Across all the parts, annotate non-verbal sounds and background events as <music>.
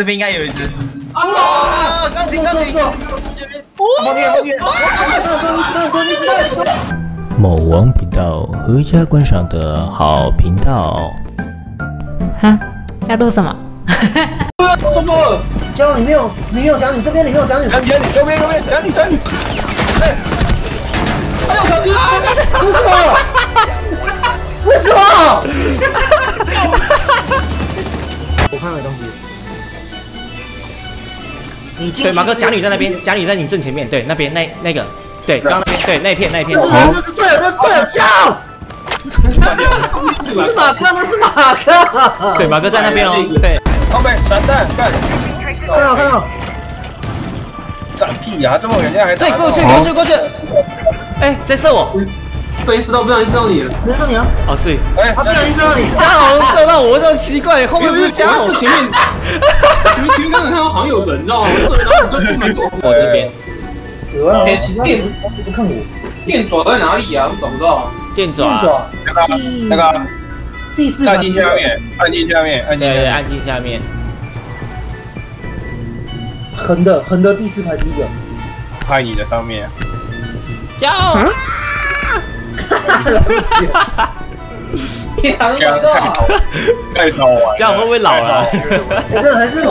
这边应该有一只。啊！钢琴，钢琴。某王频道合家观赏的好频道。哈，要录什么？不不，教你没有，你没有讲你这边你没有讲你。讲讲你右边右边讲你讲你。哎，哎呦，小鸡！为什么？为什么？我看到东西。你进对，马哥，假女在那边，假女在你正前面，对，那边那那个，对，刚刚那边，对，那片那片。这是队友，这是队友叫。<laughs> 不是马哥，那是马哥。对，马哥在那边哦，对。后面闪弹，干。看到看到。干屁呀，这么远，还再过去过去过去。哎，在射我。被射到，不小心射到你了。没射你啊？啊，是。哎，他不小心射到你。嘉豪射到我，这么奇怪，后面不是嘉豪？是前面。<laughs> 前面前面刚才看到好像有人，你知道吗？我射到你就不能走。我这边。有啊。电不看我。电爪在哪里啊？我找不到。电爪。电爪。那个那个。第四按键下面，按键下面，按键对按键下面。横的，横的第四排第一个。拍你的上面。叫。天啊！太少玩。这样会不会老了？这个还是。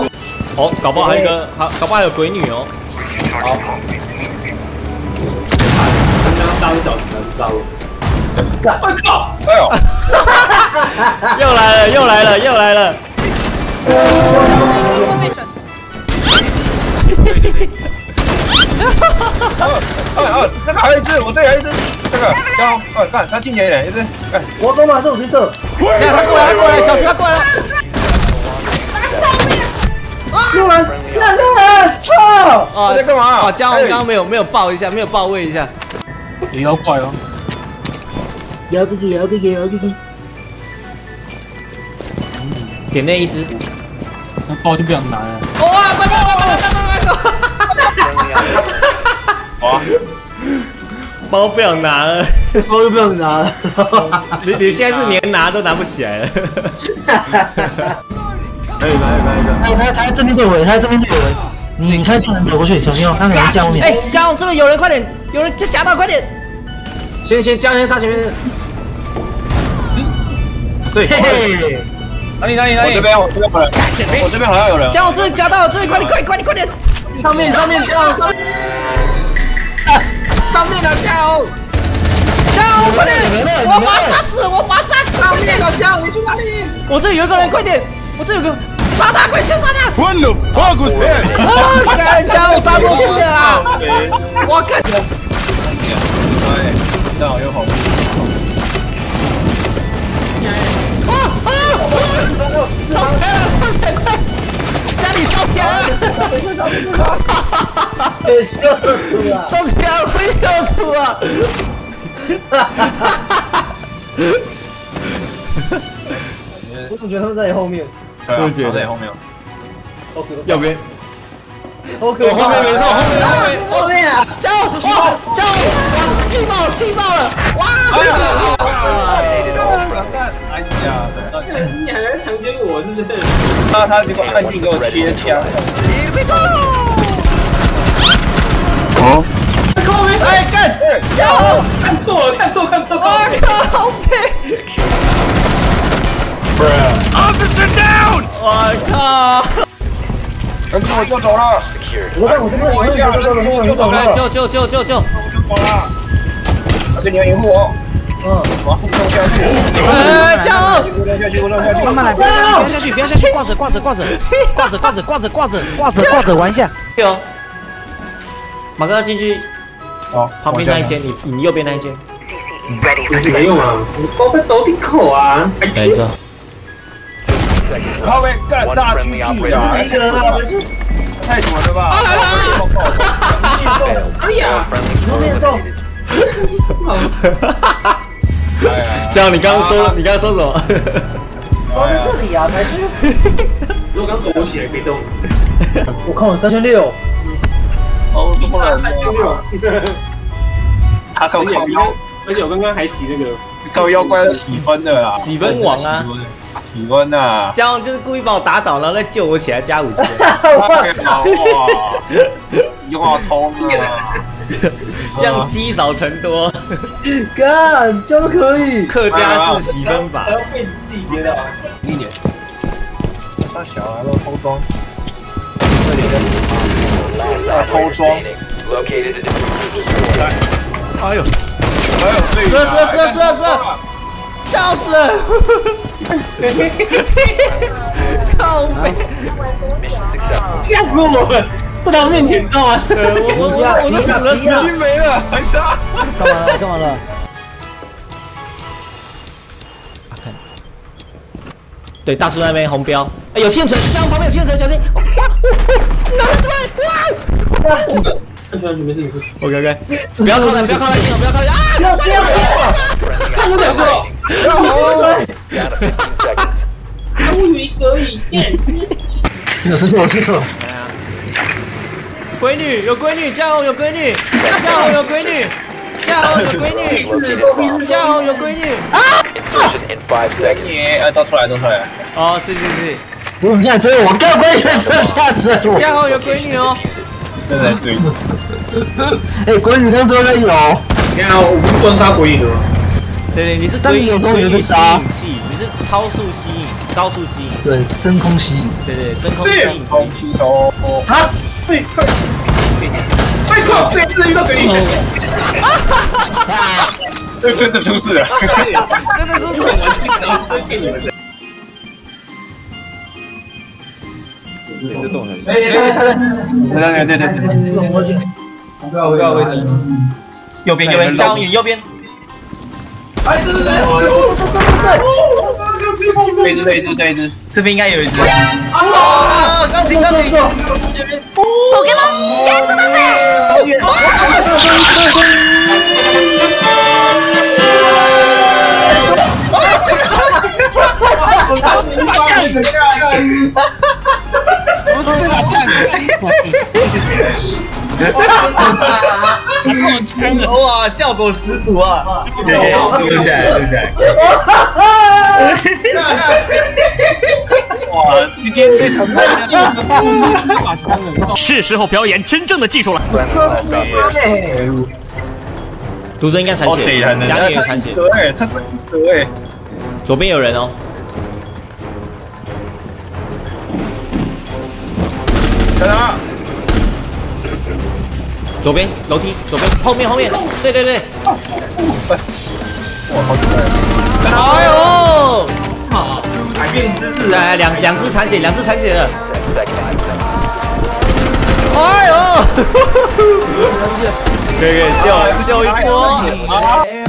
哦，搞不好还有一个，好，搞不好还有鬼女哦。好。刚刚大五小时知道了。我靠！哎呦！又来了，又来了，又来了！哦哦哦！那个还有一只，我这还有一只，这个，看，哦，看，他近前一点，一只，哎，我干嘛是我先射？哎，他过来，他过来，小石他过来了！六人，六人，六人，操！啊，在干嘛？啊，嘉宏刚刚没有没有抱一下，没有抱位一下，你要快哦。摇哥哥，摇哥哥，摇哥哥。点那一只，那包就不想拿了。哇！快快快快快快快！<laughs> 哇！包不想拿了，包就不想拿了。<laughs> 你你现在是连拿都拿不起来了。可以可以可以。他他他这边就有人，他这边就有人。你你看，这人走过去，小心哦，他可能加后面。哎，加宏这边有人，快点，有人夹到，快点。先先加先杀前面。所以。哪里哪里哪里？我这边我这边有人，我这边好像有人。加宏这里夹到，这里快点快快点快点！上面上面加油！上面的加油！加油！快点！我把杀死！我把杀死！上面的加油！你去哪里？我这里有一个人，快点！我这有个杀他！快去杀他 fuck was that？啊！干！加油！杀过字了！我看。哎，这样又好。啊啊！烧起来了！烧起来快！你上天！哈哈哈哈哈！笑死了！上天会笑死了！哈哈哈哈哈！我总觉得他们在你后面，我觉得在你后面。右边，我后面没错，后面后面后面啊！加油！加油！气爆气爆了！哇，危险！他他结果按定给我切枪。哦。哎干！加油！看错了，看错，看错！我靠！好配！Officer down！我靠！人把我救走了！我在我这边，我这边，我这边，我这边，救救救救救！我救走了！我给你们掩护我。嗯，我护送下去。哎，加油！下去，下去，慢慢来，不要下去，不要下去，挂着，挂着，挂着，挂着，挂着，挂着，挂着，<laughs> 挂着，挂着，玩一下。有。马哥要进去。哦，旁边那一间，你你右边那一间。没用啊，你包在楼顶口啊。没错。后面干大狙击啊！太爽了吧！来了！哎呀！后面动！<laughs> 这样你刚刚说，你刚刚说什么？包在这里啊，台区。如果刚躲起来可以动。我看我三千六。哦，多了三千六。他靠靠腰，而且我刚刚还洗那个靠妖怪喜分的啦，喜分王啊！体温呐！这样就是故意把我打倒，然后再救我起来加五级。<laughs> 哇！哇，通啊！这样积少成多，干，这样可以。客家式洗分法。被自己憋的啊！一点。大小啊，都偷装。这里的啊，偷装。哎呦，哎呦这这这这这这，笑死了！<laughs> 靠背，<laughs> 吓死我了！在他面前，你知道吗？我我我我都死了死了。金没了，还杀！干嘛了？干嘛了？看，对，大叔那边红标，哎，有幸存，这样旁边有幸存，小心！哇，拿了出来！哇没事没事。，OK OK，不要靠近，不要靠近，不要靠近啊！不要不要！看有两个，乌云可以变。有生气，我生气了。闺女有闺女，嘉宏有闺女，嘉宏有闺女，嘉宏有闺女，嘉宏有闺女。你呃，都出来，都出来。哦，是是是，你们现在追我，干嘛你在这下追我？嘉宏有闺女哦。正在追。哎，鬼女跟追的有。你看，我不是专杀鬼影的吗？对对，你是但闺女吸的杀引器，你是超速吸引，高速吸引，对，真空吸引。对对，真空吸对引，空气手。啊！对，快！哎靠！谁是遇到鬼影？这真的出事了。真的是什么？哎哎，他在，对对对对对。不要不要位置。右边右边，嘉宏你右边。哎，对对对，哎呦，对对对对。这一只这一只这一只。这边应该有一只。啊！钢琴钢琴。ポケモンゲットだぜ哇，效果十足啊！<laughs> <laughs> 对对，录下来录下来。 哇，今天这场打枪了，是时候表演真正的技术了。独尊应该残血，好得人的，家里有残血，对，他是对。左边有人哦。看他，左边楼梯，左边后面后面，对对对。哇，好可爱。哎呦！改变姿势来两两只残血，两只残血了。哎呦！可以可以秀秀一波。